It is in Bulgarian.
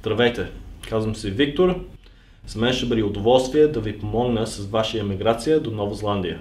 Здравейте, казвам се Виктор. За мен ще бъде удоволствие да ви помогна с ваша емиграция до Нова Зеландия.